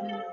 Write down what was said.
嗯。